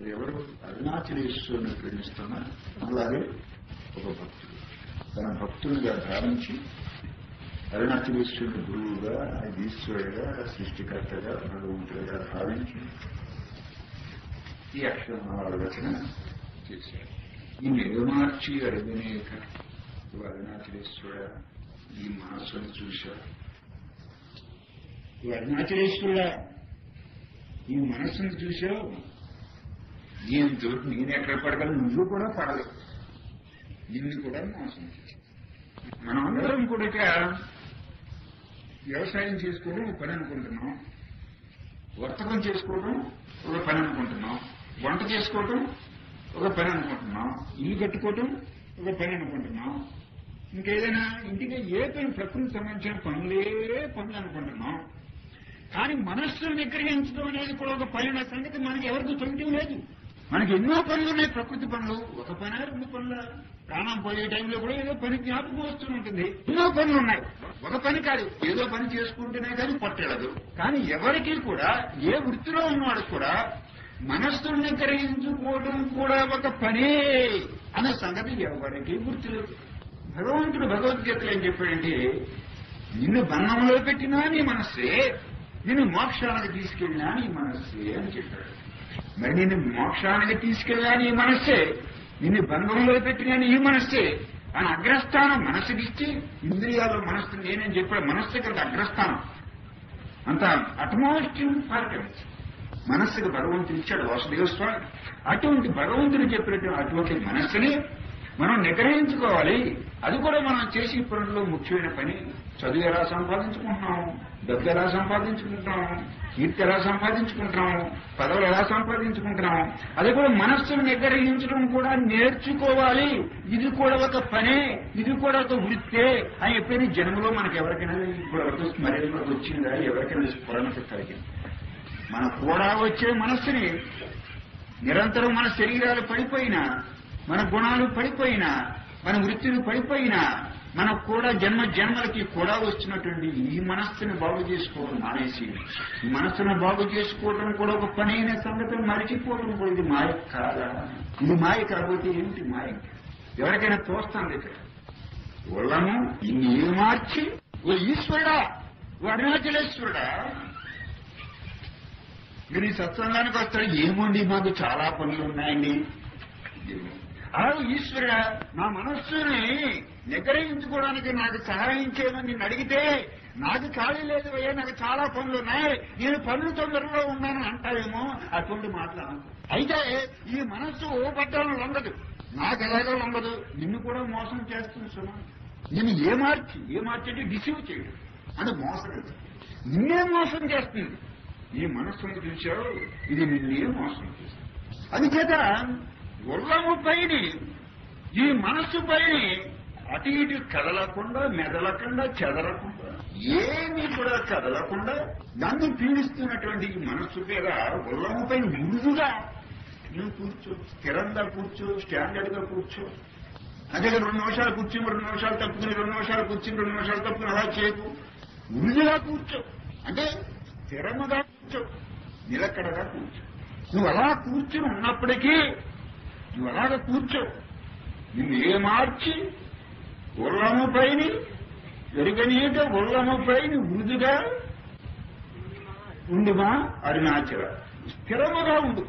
ఎవరు? అరుణాచలేశ్వరుని ప్రేమిస్తున్నా అలాగే ఒక భక్తుడు. తన భక్తునిగా భావించి అరుణాచలేశ్వరుని గురువుగా ఈశ్వరుడుగా సృష్టికర్తగా భగవంతుడిగా భావించి ఈ అక్షరమాల రచన చేశారు ఈ నిర్మార్చి అడిగినేక అరుణాచలేశ్వర ఈ మనస్సును చూశా ఈ అరుణాచలేశ్వర ఈ మనస్సును చూశావు? దీంతో నేను ఎక్కడ పడగలను? నువ్వు కూడా పడలేవు. నిన్ను కూడా నాశనం మనం అందరం కూడా వ్యవసాయం చేసుకోవడం ఒక పని అనుకుంటున్నాం. వర్తకం చేసుకోవడం ఒక పని అనుకుంటున్నాం. వంట చేసుకోవటం ఒక పని అనుకుంటున్నాం. ఇల్లు కట్టుకోవటం ఒక పని అనుకుంటున్నాం. ఇంకేదైనా ఇంటికి ఏ పని ప్రకృతి సంబంధించిన పనులే పనులు అనుకుంటున్నాం. కానీ మనస్సును నిగ్రహించడం అనేది కూడా ఒక పని సంగతి మనకి ఎవరికి తెలియటం లేదు. మనకి ఎన్నో పనులు ఉన్నాయి ప్రకృతి పనులు. ఒక పని రెండు పనుల. ప్రాణం పోయే టైంలో కూడా ఏదో పని జ్ఞాపకం వస్తూ ఉంటుంది. ఎన్నో పనులు ఉన్నాయి. ఒక పని కాదు ఏదో పని చేసుకుంటేనే కానీ పట్టెడదు కానీ ఎవరికి కూడా ఏ వృత్తిలో ఉన్నవాడు కూడా మనస్సుని నిగ్రహించుకోవడం కూడా ఒక పనే అనే సంగతి ఎవరికి గుర్తులేదు భగవంతుడు భగవద్గీతలు ఏం చెప్పాడంటే నిన్ను బంధంలో పెట్టినా నీ మనస్సే నిన్ను మోక్షానికి తీసుకెళ్ళినా నీ మనస్సే అని చెప్పాడు. మరి నేను మోక్షానికి తీసుకెళ్ళాను ఈ మనస్సే. నిన్ను బంధంలో పెట్టినాను ఈ మనస్సే. అని అగ్రస్థానం మనస్సుకిస్తే ఇచ్చి మనస్సు నేనని చెప్పాడు మనస్సు ఇక్కడ అగ్రస్థానం. అంత అటమోస్ట్ ఇంపార్టెంట్. మనస్సుకు భగవంతుడు ఇచ్చాడు వాసుదేవ స్వామి. అటువంటి భగవంతుడు చెప్పినటువంటి అటువంటి మనస్సుని మనం నిగ్రహించుకోవాలి. అది కూడా మనం చేసే పనుల్లో ముఖ్యమైన పని. చదువు ఎలా సంపాదించుకుంటున్నాం? డబ్బు ఎలా సంపాదించుకుంటున్నాము కీర్తి ఎలా సంపాదించుకుంటున్నాము పదవులు ఎలా సంపాదించుకుంటున్నాం? అది కూడా మనస్సును నిగ్రహించడం కూడా నేర్చుకోవాలి. ఇది కూడా ఒక పనే. ఇది కూడా ఒక వృత్తే అని చెప్పిన జన్మలో మనకి ఎవరికైనా ఇప్పుడు స్మరణ వచ్చిందా? ఎవరికైనా స్ఫురణకు కలిగింది మనకు కూడా వచ్చే మనస్సుని నిరంతరం మన శరీరాలు పడిపోయినా మన గుణాలు పడిపోయినా మన వృత్తులు పడిపోయినా మనకు కూడా జన్మ జన్మలకి కూడా వచ్చినటువంటి ఈ మనస్సును బాగు చేసుకోవడం మానేసి ఈ మనస్సును బాగు చేసుకోవడం కూడా ఒక పని అయిన సంగతిని మరిచిపోవడం కూడా ఇది మాయ కాదా? ఇది మాయ కాకపోతే ఏమిటి మాయ? ఎవరికైనా తోస్తాను ఇక్కడ ఒళ్ళను ఇన్ని మార్చి ఓ ఈశ్వరుడా ఓ అరుణాచలేశ్వరుడా. మీరు ఈ సత్సంగానికి వస్తాడు ఏముండి మాకు చాలా పనులు ఉన్నాయండి. ఆ ఈశ్వరుడా నా మనస్సుని నిగ్రహించుకోవడానికి నాకు సహాయం చేయమని నేను అడిగితే నాకు ఖాళీ లేదు అయ్యా నాకు చాలా పనులు ఉన్నాయి. నేను పనులు తొందరలో ఉన్నాను అంటావేమో అటువంటి మాట్లాడను అయితే ఈ మనస్సు ఓ పట్టాలను లొంగదు. నాకు ఎలాగో లొంగదు. నిన్ను కూడా మోసం చేస్తుంది సుమా. నేను ఏ మార్చి ఏ మార్చి అంటే డిసీవ్ చేయడం. అంటే మోసం. నిన్నే మోసం చేస్తుంది. ఈ మనస్సును చూశావు ఇది నిన్నే మోసం చేస్తుంది. అందుచేత ఉల్లము పైని ఈ మనస్సు అటు ఇటు కదలకుండా మెదలకుండా చెదలకుండా ఏమీ కూడా కదలకుండా నన్ను పీడిస్తున్నటువంటి ఈ మనస్సు మీద ఉల్లము పైన మృదుగా నువ్వు కూర్చో స్థిరంగా కూర్చో స్టాండర్డ్గా కూర్చో. అదే రెండు నిమిషాలు కూర్చుని రెండు నిమిషాలు తప్పుకుని రెండు నిమిషాలు కూర్చుని రెండు నిమిషాలు తప్పుకుని అలా చేయకు. మృదుగా కూర్చో. అంటే స్థిరముగా కూర్చో. నిలకడగా కూర్చో. నువ్వు అలా కూర్చుని ఉన్నప్పటికీ నువ్వు అలాగ కూర్చో. నిన్ను ఏ మార్చి? ఉల్లము పైన ఎరుగనీట ఉల్లము పైన మృదుగా ఉండుమా? అరుణాచల స్థిరముగా ఉండు.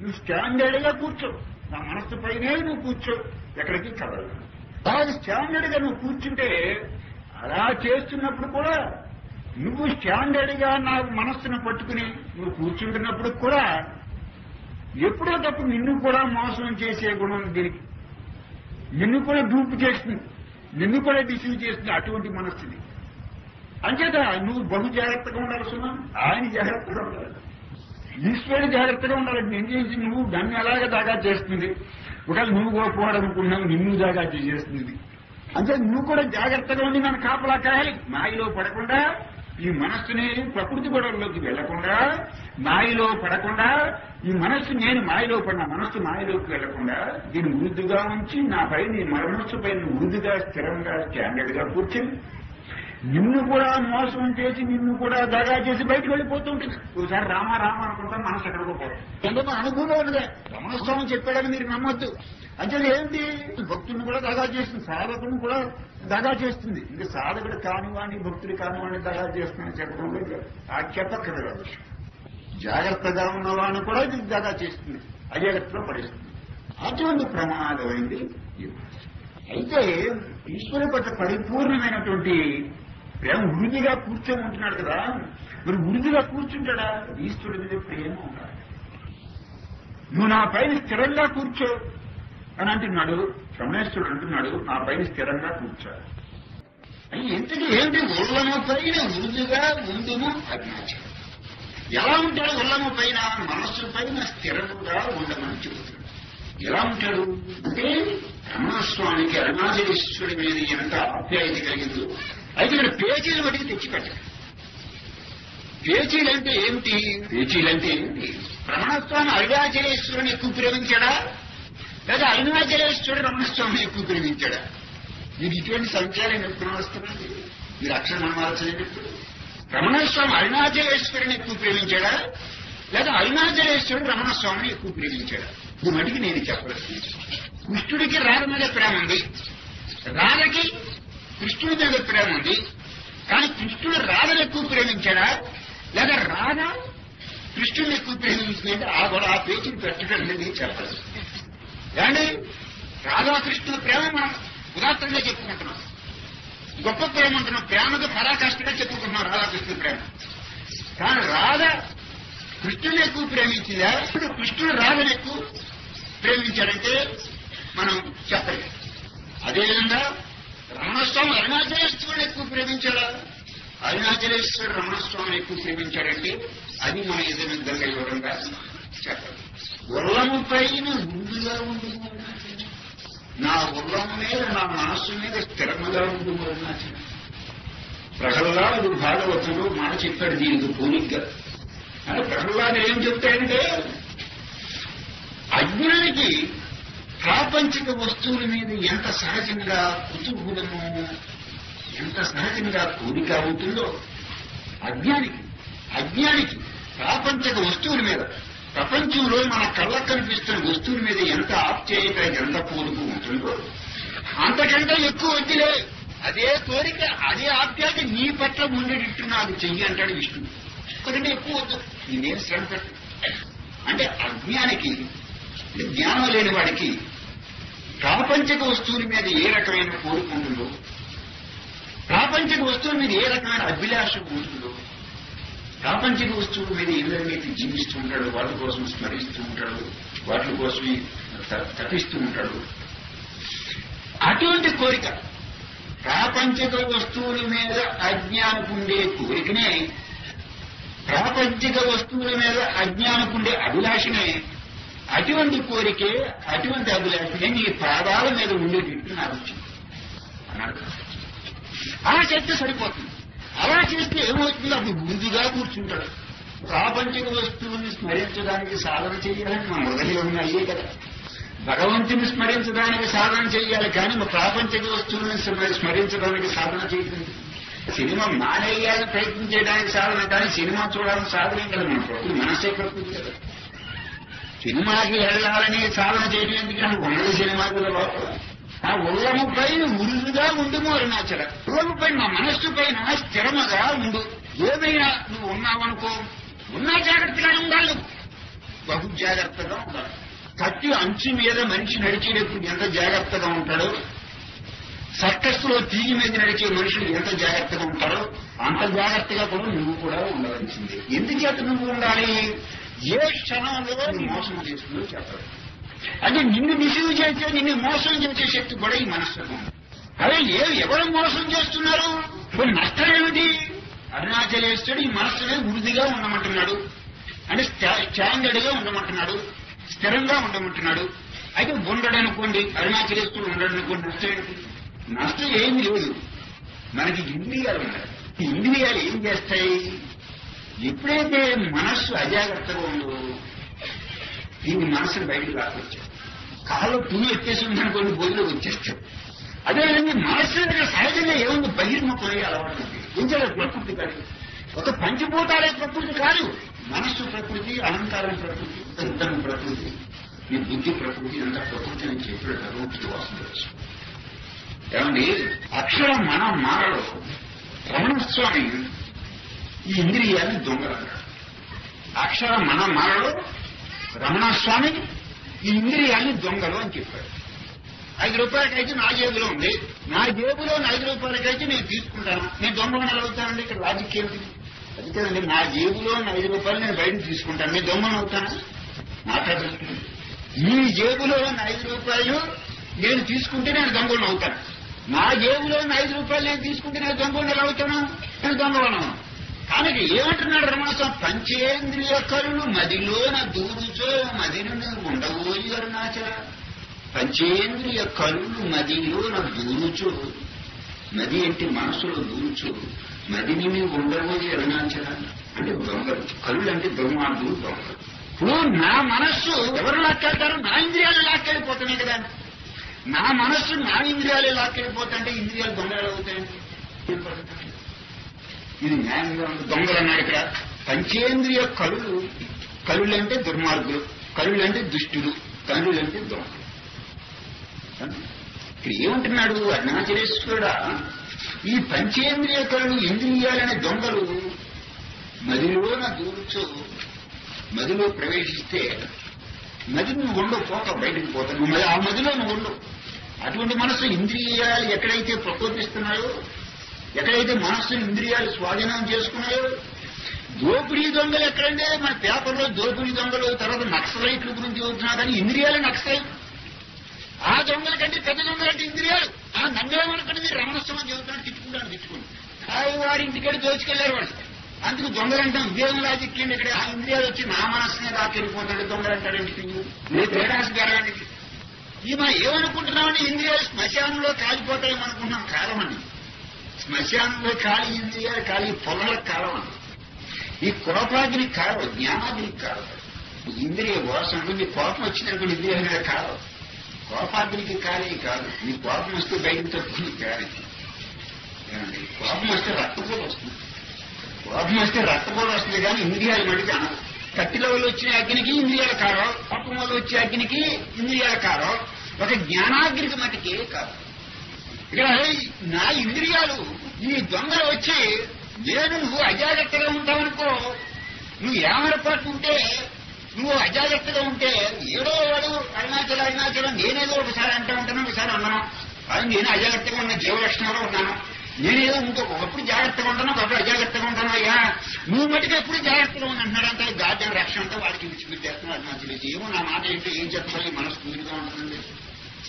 నువ్వు స్టాండర్డ్గా కూర్చో. నా మనస్సు పైనే నువ్వు కూర్చో. ఎక్కడికి కదలదు అలాగే స్టాండర్డ్గా నువ్వు కూర్చుంటే అలా చేస్తున్నప్పుడు కూడా నువ్వు స్టాండర్డ్గా నా మనస్సును పట్టుకుని నువ్వు కూర్చుంటున్నప్పుడు కూడా ఎప్పుడో తప్పుడు నిన్ను కూడా మోసం చేసే గుణం దీనికి. నిన్ను కూడా డూపు చేస్తుంది. నిన్ను కూడా డిసీవ్ చేస్తుంది అటువంటి మనస్థితి. అంచేత నువ్వు బహు జాగ్రత్తగా ఉండాలి సుమా. ఆయన జాగ్రత్తగా ఉండాలి. ఈశ్వరుడు జాగ్రత్తగా ఉండాలి. నేను చేసి నువ్వు దాన్ని ఎలాగ దాగా చేస్తుంది? ఒకవేళ నువ్వు కోరుకోవాలనుకున్నావు నిన్ను దాగా చేస్తుంది అంటే నువ్వు కూడా జాగ్రత్తగా ఉండి నన్ను కాపలా కాయాలి. మాయలో పడకుండా ఈ మనస్సుని ప్రకృతి గొడవల్లోకి వెళ్ళకుండా మాయలో పడకుండా ఈ మనస్సు నేను మాయలో పడిన మనస్సు మాయలోకి వెళ్ళకుండా దీన్ని వృద్ధిగా ఉంచి నా పైన ఈ పైన వృద్ధిగా స్థిరంగా స్టాండర్డ్గా కూర్చొని నిన్ను కూడా మోసం చేసి నిన్ను కూడా దగా చేసి బయటకు వెళ్ళిపోతూ ఉంటుంది. ఒకసారి రామ రామ అనుకుంటాం మనసు ఎక్కడికో పోతాం ఎందుకు అనుకూలం ఉండదే రమణస్వామి చెప్పాడని మీరు నమ్మొద్దు. అంటే ఏంటి? భక్తుడిని కూడా దగా చేస్తుంది. సాధకుడిని కూడా దగా చేస్తుంది. ఇంకా సాధకుడు కానివాణి భక్తుడు కానివాణి దగా చేస్తుందని చెప్పడం ఆ చెప్పక్కర్లేదు జాగ్రత్తగా ఉన్నవాడిని కూడా ఇది దగా చేస్తుంది. అజాగ్రత్తలో పడేస్తుంది. అటువంటి ప్రమాదమైంది అయితే ఈశ్వరు పట్ల పరిపూర్ణమైనటువంటి ప్రేమ ఉరిదిగా కూర్చొని ఉంటున్నాడు కదా. మరి ఉరిదిగా కూర్చుంటాడా? ఈశ్వరుడి మీద ప్రేమ ఉండాలి. నువ్వు నా పైన స్థిరంగా కూర్చో అని అంటున్నాడు రమణేశ్వరుడు అంటున్నాడు నా పైన స్థిరంగా కూర్చో. అని ఇంతకీ ఏంటి? ఉల్లమ పైన ఉరుదుగా ఉండును అజ్ఞాచం ఎలా ఉంటాడు ఉల్లమ పైన? మనస్సు పైన స్థిరముగా ఉండమని చెబుతున్నాడు. ఎలా ఉంటాడు? అంటే రమణస్వామికి అరుణాచలేశ్వరుడి మీద ఎంత ఆప్యాయత కలిగిందో అయితే ఇక్కడ పేచీలు బట్టి తెచ్చిపెట్టాడు. పేచీలంటే ఏమిటి? పేచీలంటే ఏమిటి? రమణస్వామి అరుణాచలేశ్వరుని ఎక్కువ ప్రేమించాడా? లేదా అరుణాచలేశ్వరుడు రమణస్వామిని ఎక్కువ ప్రేమించాడా? మీరు ఇటువంటి సంచారం ఎప్పుడు వస్తున్నది మీరు అక్షరం అనవలసినప్పుడు రమణస్వామి అరుణాచలేశ్వరుని ఎక్కువ ప్రేమించాడా? లేదా అరుణాచలేశ్వరుడు రమణస్వామిని ఎక్కువ ప్రేమించాడా? ఇది మటుకు నేను చెప్పలేదు కృష్ణుడికి రాధ మీద ప్రేమ ఉంది. రాధకి కృష్ణుడి మీద ప్రేమ ఉంది. కానీ కృష్ణుడు రాధను ఎక్కువ ప్రేమించాడా? లేదా రాధ కృష్ణుడిని ఎక్కువ ప్రేమించిందంటే ఆ కూడా ఆ పేజీని పెట్టడం లేదు చెప్పలేదు ఏమండి? రాధాకృష్ణుల ప్రేమ మనం ఉదాత్తంగా చెప్పుకుంటున్నాం. గొప్ప ప్రేమ అంటున్నాం ప్రేమకు పరాకాష్ఠగా చెప్పుకుంటున్నాం రాధాకృష్ణుల ప్రేమ. కానీ రాధ కృష్ణుని ఎక్కువ ప్రేమించిందా? ఇప్పుడు కృష్ణుడు రాధను ఎక్కువ ప్రేమించాడంటే మనం చెప్పలేదు అదేవిధంగా రమణస్వామి అరుణాచలేశ్వరుడు ఎక్కువ ప్రేమించాడా? అరుణాచలేశ్వరుడు రమణస్వామిని ఎక్కువ ప్రేమించాడంటే అది మన ఎదురుగా వివరంగా చెప్పాలి ఉల్లము పైన ముందుగా ఉండు నా ఉల్లం మీద నా మనస్సు మీద స్థిరముగా ఉండు అరుణాచలం. ప్రహ్లాదుడు భాగవతుడు మాట చెప్పాడు దీనికి పోలిగ్గా. అంటే ప్రహ్లాదు ఏం చెప్తాడంటే అజ్ఞానికి ప్రాపంచిక వస్తువుల మీద ఎంత సహజంగా కుతూహలము ఎంత సహజంగా కోరిక ఉంటుందో అజ్ఞానికి అజ్ఞానికి ప్రాపంచిక వస్తువుల మీద ప్రపంచంలో మన కళ్ళకు కనిపిస్తున్న వస్తువుల మీద ఎంత ఆప్యాయత ఎంత కోరిక ఉంటుందో అంతకంటే ఎక్కువ వద్దులే. అదే కోరిక అదే ఆప్యాయత నీ పట్ల ఉండేటట్టు నాకు చెయ్యి అంటాడు విష్ణువు. ఒకటి ఎక్కువ వద్దు. నేనేం శ్రమ పెట్టు అంటే అజ్ఞానికి జ్ఞానం లేని వాడికి ప్రాపంచిక వస్తువుల మీద ఏ రకమైన కోరిక ఉంటుందో ప్రాపంచిక వస్తువుల మీద ఏ రకమైన అభిలాష ఉంటుందో ప్రాపంచిక వస్తువుల మీద ఎవరైతే జీవిస్తూ ఉంటాడు వాటి కోసం స్మరిస్తూ ఉంటాడు వాటి కోసం తపిస్తూ ఉంటాడు అటువంటి కోరిక ప్రాపంచిక వస్తువుల మీద అజ్ఞానకుండే కోరికనే ప్రాపంచిక వస్తువుల మీద అజ్ఞానకుండే అభిలాషనే అటువంటి కోరికే అటువంటి అభిలాషనే నీ పాదాల మీద ఉండేటట్టు నాకు వచ్చింది. అన్నాడు. అలా చేస్తే సరిపోతుంది. అలా చేస్తే ఏమవుతుందో అప్పుడు ముందుగా కూర్చుంటాడు. ప్రాపంచిక వస్తువుని స్మరించడానికి సాధన చేయాలని మన హృదయంలో అయ్యే కదా. భగవంతుని స్మరించడానికి సాధన చేయాలి కానీ మన ప్రాపంచిక వస్తువుని స్మరించడానికి సాధన చేయలేదు సినిమా మానేయాలని ప్రయత్నం చేయడానికి సాధన కానీ సినిమా చూడాలని సాధన కదా మన ప్రకృతి మనసే ప్రకృతి కదా. సినిమాకి వెళ్ళాలని సాధన చేయడం ఎందుకంటే ఉన్నది సినిమాకులలో ఆ ఉల్లము పైన ఉరుదుగా ఉండుము అరుణాచల ఉల్లము పైన మనస్సు పైన స్థిరముగా ఉండు. ఏమైనా నువ్వు ఉన్నావనుకో ఉన్నా జాగ్రత్తగానే ఉండాలి బహు జాగ్రత్తగా ఉండాలి. కత్తి అంచు మీద మనిషి నడిచేటప్పుడు ఎంత జాగ్రత్తగా ఉంటాడో? సర్కస్లో తీగి మీద నడిచే మనుషులు ఎంత జాగ్రత్తగా ఉంటారో? అంత జాగ్రత్తగా కూడా నువ్వు కూడా ఉండవలసింది. ఎందుచేత నువ్వు ఉండాలి? ఏ క్షణంలో నువ్వు మోసం చేస్తుందో చెప్పాలి అంటే నిన్ను డిసీవ్ చేస్తే నిన్ను మోసం చేసే శక్తి కూడా ఈ మనస్సులో అదే ఏ ఎవరు మోసం చేస్తున్నారు? ఇప్పుడు నష్టం ఏమిటి అరుణాచలేశ్వరుడు ఈ మనస్సునే వృద్ధిగా ఉండమంటున్నాడు. అంటే స్టాండర్డ్గా ఉండమంటున్నాడు. స్థిరంగా ఉండమంటున్నాడు. అయితే ఉండడు అనుకోండి అరుణాచలేశ్వరుడు ఉండడు అనుకోండి నష్టం ఏంటి? నష్టం ఏమి లేదు. మనకి ఇంద్రియాలు ఉన్నాయి. ఇంద్రియాలు ఏం చేస్తాయి? ఎప్పుడైతే మనస్సు అజాగ్రత్తగా ఉందో దీన్ని మనసును బయటకు రాకొచ్చాడు కాళ్ళు పులి ఎత్తేసి ఉందనుకోండి బొల్లు వచ్చేస్తాడు అదేవిధంగా మనస్సు దగ్గర సహజంగా ఏముంది? బహిర్ముఖమై అలవాటు ఉంది. ఇంకేదో ప్రకృతి కాదు. ఒక పంచభూతాలే ప్రకృతి కాదు. మనస్సు ప్రకృతి అహంకారం ప్రకృతి ఇద్దరం ప్రకృతి. మీ బుద్ధి ప్రకృతి అంతా ప్రకృతి అని చెప్పాడు భగవంతుడు వాసు ఏమండి? అక్షరం మనం మారలో రమణస్వామి ఈ ఇంద్రియాన్ని దొంగలన్నాడు అక్షరం మన మనలో రమణస్వామి ఈ ఇంద్రియాన్ని దొంగలు అని చెప్పాడు. ఐదు రూపాయలకైతే నా జేబులో ఉంది. నా జేబులో ఐదు రూపాయలకైతే నేను తీసుకుంటాను. నేను దొంగ ఎలా అవుతానండి? ఇక్కడ లాజిక్ ఏమిటి? అది కదండి నా జేబులో ఐదు రూపాయలు నేను బయట తీసుకుంటాను. నేను దొంగను అవుతాను? మాట్లాడుతుంది మీ జేబులో ఉన్న ఐదు రూపాయలు నేను తీసుకుంటే నేను దొంగలను అవుతాను. నా జేబులో ఐదు రూపాయలు నేను తీసుకుంటే నేను దొంగలు ఎలా అవుతాను? నేను దొంగలను కానీ ఏమంటున్నాడు రమణస్వామి పంచేంద్రియ కరులు మదిలోన దూరుచో మదిని ఉండబోయి అరుణాచల. పంచేంద్రియ కరులు మదిలోన దూరుచో నది అంటే మనసులో దూరుచు నదిని నీవు ఉండబోయి అరుణాచల. అంటే దొంగలు కళ్ళు అంటే దుర్మార్గులు దొంగలు ఇప్పుడు నా మనస్సు ఎవరు లాక్కెళ్తారు? నా ఇంద్రియాలు లాక్కెళ్ళిపోతున్నాయి కదా. నా మనస్సు నా ఇంద్రియాలే లాక్కెళ్ళిపోతుంటే ఇంద్రియాలు దొంగలు అవుతాయి. ఇది న్యాయంగా ఉంది. దొంగలు అన్నాడు ఇక్కడ. పంచేంద్రియ కళ్ళు కళ్ళు అంటే దుర్మార్గులు కళ్ళు అంటే దుష్టులు కళ్ళు అంటే దొంగలు ఇక్కడ ఏమంటున్నాడు? అరుణాచలేశ్వరుడా ఈ పంచేంద్రియ కళ్ళు ఇంద్రియాలనే దొంగలు. మదిలోన దూరుచు మదిలో ప్రవేశిస్తే నది నువ్వు ఉండవు పోక బయటకు పోతావు. నువ్వు మరి ఆ నదిలో నువ్వు ఉండవు. అటువంటి మనసు ఇంద్రియాలు ఎక్కడైతే ప్రకోపిస్తున్నాయో ఎక్కడైతే మనస్సుని ఇంద్రియాలు స్వాధీనం చేసుకున్నాయో దోపిడీ దొంగలు ఎక్కడంటే మన పేపర్లో దోపిడీ దొంగలు తర్వాత నక్సలైట్ల గురించి చూస్తున్నా కానీ ఇంద్రియాలు నక్సలైట్ ఆ దొంగల కంటే పెద్ద దొంగల కంటే ఇంద్రియాలు. ఆ నంగలమనుకుంటే మీరు రమణస్వామి చెబుతున్నాడు తిట్టుకుంటాడు తిట్టుకుని ఆ వారి ఇంటికెళ్ళి దోచుకెళ్ళారు వాళ్ళు అందుకు దొంగలంటాం ఉద్యోగం రాజకీయం ఇక్కడ ఆ ఇంద్రియాలు వచ్చి నా మనస్సునే దాకెళ్ళిపోతాడు దొంగలంటాడంటే అంటాడు ఇంటికి మీరు తేడాసి ఈ మనం ఏమనుకుంటున్నామని ఇంద్రియాలు శ్మశానంలో కాలిపోతాయేమో అనుకుంటున్నాం కాలమని శ్మశానంలో కాళీ ఇంద్రియాలు కాలి పొగలకు కాలమని ఈ కోపాగ్ని కాలవు జ్ఞానాగ్ని కాలవు ఇంద్రియ కోసం నీ కోపం వచ్చినప్పుడు ఇంద్రియాల మీద కాలవు కోపాగ్నికి కాలే కాదు. నీ కోపం వస్తే బయటకు తప్పుకుని కాదు కోపం వస్తే రక్తపోటు వస్తుంది. కోపం వస్తే రక్తపోటు వస్తుంది కానీ ఇంద్రియాలు మడికి అనవు కత్తిలో వల్ల వచ్చిన అగ్నికి ఇంద్రియాలు కారం కోపం వల్ల వచ్చే అగ్నికి ఇంద్రియాల కారం ఒక జ్ఞానాగ్నికి మటుకే కాదు. ఇక్కడ నా ఇంద్రియాలు ఈ దొంగలు వచ్చి నేను నువ్వు అజాగ్రత్తగా ఉంటావనుకో. నువ్వు ఏమరపాటు ఉంటే నువ్వు అజాగ్రత్తగా ఉంటే ఏడో వాడు అరుణాచల అరుణాచలం నేనేదో ఒకసారి అంటూ ఉంటాను ఒకసారి అన్నాను అది నేను అజాగ్రత్తగా ఉన్న జీవలక్షణంలో ఉన్నాను. నేనేదో ఇంకో ఒకప్పుడు జాగ్రత్తగా ఉంటాను ఒకప్పుడు అజాగ్రత్తగా ఉంటాను అయ్యా. నువ్వు మటుకు ఎప్పుడు జాగ్రత్తగా ఉంది అంటే గార్డెన్ రక్షణ అంటే వాడికి విడిచిపెట్టేస్తున్నాడు అరుణాచలేసి ఏమో నా మాట ఏంటో ఏం చెప్పాలి మనసు కుదురుగా ఉంటుందండి.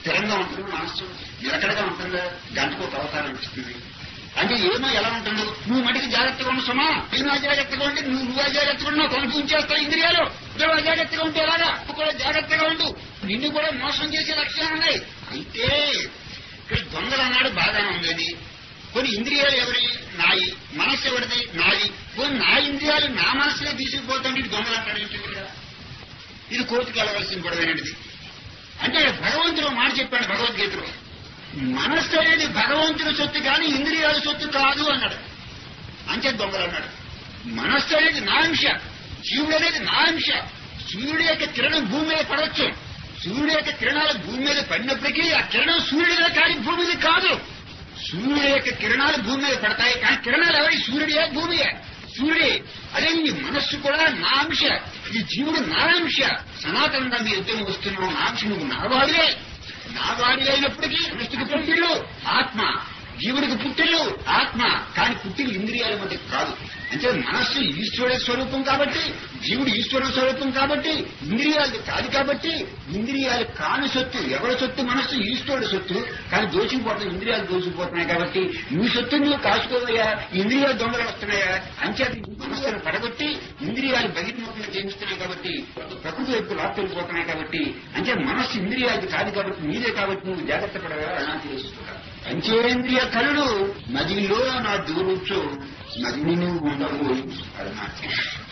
స్థిరంగా ఉంటుంది మనస్సు నిలకడగా ఉంటుందా? గంటకు తర్వాత అనిపిస్తుంది. ఇస్తుంది అంటే ఏమో ఎలా ఉంటుందో? నువ్వు మటుకు జాగ్రత్తగా ఉండు సుమా. నేను అజాగ్రత్తగా ఉంటే నువ్వు నువ్వు అజాగ్రత్తగా ఉన్నావు కొనుక్కు ఇంద్రియాలు. నువ్వు అజాగ్రత్తగా ఉంటే ఎలాగా? నువ్వు కూడా జాగ్రత్తగా ఉండు. నిన్ను కూడా మోసం చేసే లక్షణాలు ఉన్నాయి. అయితే ఇక్కడ దొంగలు అన్నాడు బాగానే ఉంది కొన్ని ఇంద్రియాలు ఎవరి? నాయి. మనస్సు ఎవరిది? నాయి. కొన్ని నా ఇంద్రియాలు నా మనసులో తీసుకుపోతాం దొంగలు అంటాడు ఏంటి? ఇక్కడ? ఇది కోర్టుకు వెళ్ళవలసిన అంటే భగవంతుడు మాట చెప్పాడు భగవద్గీతలో. మనస్సు అనేది భగవంతుడి సొత్తు కానీ ఇంద్రియాల సొత్తు కాదు అన్నాడు. అంచె దొంగలు అన్నాడు. మనస్సు అనేది నా అంశ. జీవుడు అనేది నా అంశ. సూర్యుడి యొక్క కిరణం భూమి మీద పడవచ్చు. సూర్యుడి యొక్క కిరణాలు భూమి మీద పడినప్పటికీ ఆ కిరణం సూర్యుడిగా కానీ భూమి మీద కాదు. సూర్యుడి యొక్క కిరణాలు భూమి మీద పడతాయి. కానీ కిరణాలు ఎవరి? సూర్యుడియే భూమియే. సూర్యుడే అదే నీ మనస్సు కూడా నా అంశ. ఇది జీవుడు నారాంశ. సనాతనంగా మీ యుద్ధం వస్తున్నావు నా అంశ నువ్వు అయినప్పటికీ సృష్టికి పుట్టిళ్ళు ఆత్మ. జీవుడికి పుట్టిళ్ళు ఆత్మ. కానీ పుట్టిలు ఇంద్రియాల మధ్య కాదు. అంటే మనస్సు ఈశ్వర స్వరూపం కాబట్టి జీవుడు ఈశ్వర స్వరూపం కాబట్టి ఇంద్రియాలు కాదు కాబట్టి ఇంద్రియాలు కాని సొత్తు ఎవరి సొత్తు? మనస్సు ఈశ్వరుడు సొత్తు. కానీ దోచిపోతాయి ఇంద్రియాలు దోషిపోతున్నాయి కాబట్టి నీ సొత్తు నువ్వు కాసుకోవయ్యా ఇంద్రియాలు దొంగలు వస్తున్నాయా? అంచేత మనస్సును పడగొట్టి ఇంద్రియాలు బహిర్ముఖంగా చేయిస్తున్నాయి కాబట్టి ప్రకృతి వైపు లాక్కెళ్ళిపోతున్నాయి కాబట్టి అంటే మనస్సు ఇంద్రియాలు కాదు కాబట్టి మీరే కాబట్టి నువ్వు జాగ్రత్త పడగా అలా తెలుసుకుంటా పంచేంద్రియ కళ్ళు నదిలో నా దూరుచు నదిని నువ్వు ఉండవు అరుణాచలం